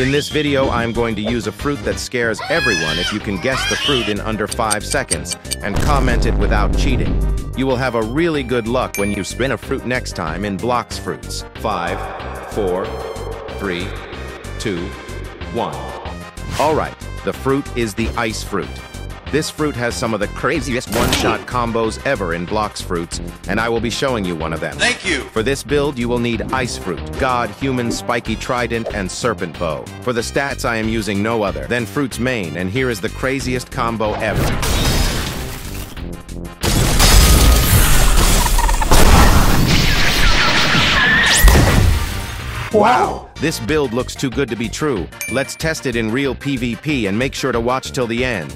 In this video, I'm going to use a fruit that scares everyone if you can guess the fruit in under 5 seconds and comment it without cheating. You will have a really good luck when you spin a fruit next time in Blox Fruits. 5, 4, 3, 2, 1. Alright, the fruit is the ice fruit. This fruit has some of the craziest one-shot combos ever in Blox Fruits, and I will be showing you one of them. Thank you. For this build, you will need Ice Fruit, God, Human, Spiky Trident, and Serpent Bow. For the stats, I am using no other than Fruit's main, and here is the craziest combo ever. Wow! This build looks too good to be true. Let's test it in real PvP and make sure to watch till the end.